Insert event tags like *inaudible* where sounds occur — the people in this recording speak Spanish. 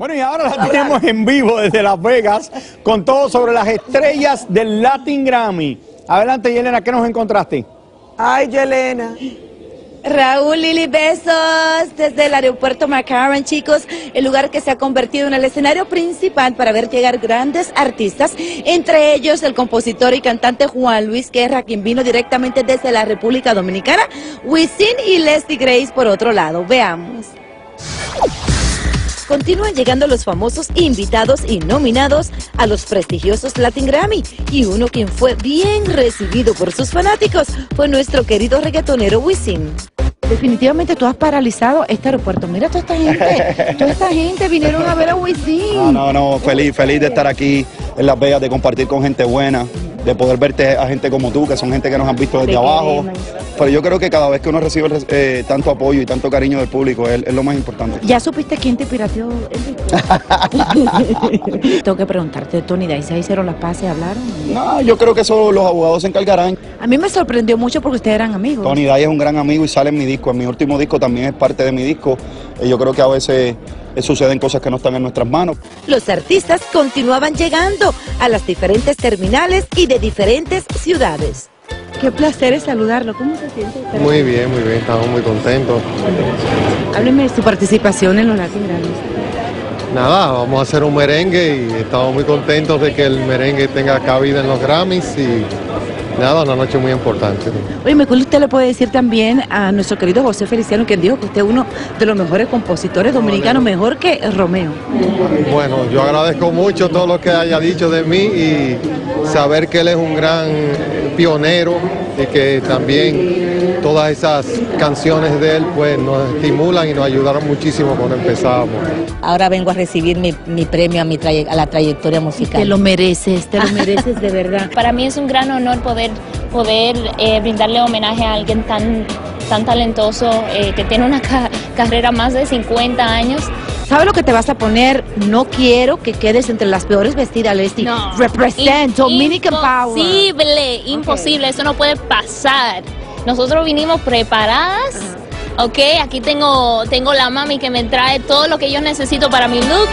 Bueno, y ahora la tenemos en vivo desde Las Vegas con todo sobre las estrellas del Latin Grammy. Adelante, Yelena, ¿qué nos encontraste? Ay, Yelena. Raúl Lili, besos desde el aeropuerto McCarran, chicos, el lugar que se ha convertido en el escenario principal para ver llegar grandes artistas, entre ellos el compositor y cantante Juan Luis Guerra, quien vino directamente desde la República Dominicana, Wisin y Leslie Grace por otro lado. Veamos. Continúan llegando los famosos invitados y nominados a los prestigiosos Latin Grammy. Y uno quien fue bien recibido por sus fanáticos fue nuestro querido reggaetonero Wisin. Definitivamente tú has paralizado este aeropuerto. Mira toda esta gente, toda esta gente vinieron a ver a Wisin. No, no, no, feliz, feliz de estar aquí en Las Vegas, de compartir con gente buena, de poder verte a gente como tú, que son gente que nos han visto desde abajo. Pero yo creo que cada vez que uno recibe eh, tanto apoyo y tanto cariño del público es, es lo más importante. ¿Ya supiste quién te pirateó el disco? *laughs* Tengo que preguntarte, Tony, ¿de ahí se hicieron las paces, hablaron? No, yo creo que eso los abogados se encargarán. A mí me sorprendió mucho porque ustedes eran amigos. Tony Day es un gran amigo y sale en mi disco. En mi último disco también es parte de mi disco. Eh, yo creo que a veces suceden cosas que no están en nuestras manos. Los artistas continuaban llegando a las diferentes terminales y de diferentes ciudades. Qué placer es saludarlo. ¿Cómo se siente? Muy bien, muy bien, estamos muy contentos. Hábleme de su participación en los Latin Grammys. Nada, vamos a hacer un merengue y estamos muy contentos de que el merengue tenga cabida en los Grammys y nada, una noche muy importante. Oye, me usted le puede decir también a nuestro querido José Feliciano, quien dijo que usted es uno de los mejores compositores dominicanos, mejor que Romeo. Bueno, yo agradezco mucho todo lo que haya dicho de mí y saber que él es un gran pionero y que también todas esas canciones de él pues nos estimulan y nos ayudaron muchísimo cuando empezamos. Ahora vengo a recibir mi, mi premio a, mi traye- a la trayectoria musical. Te lo mereces, te lo mereces de verdad. *laughs* Para mí es un gran honor poder, poder eh, brindarle homenaje a alguien tan, tan talentoso eh, que tiene una ca- carrera más de 50 años. ¿Sabes lo que te vas a poner? No quiero que quedes entre las peores vestidas, Leslie. Represent In- Dominican Power. Imposible, imposible, eso no puede pasar. Nosotros vinimos preparadas, ok, aquí tengo, tengo la mami que me trae todo lo que yo necesito para mi look.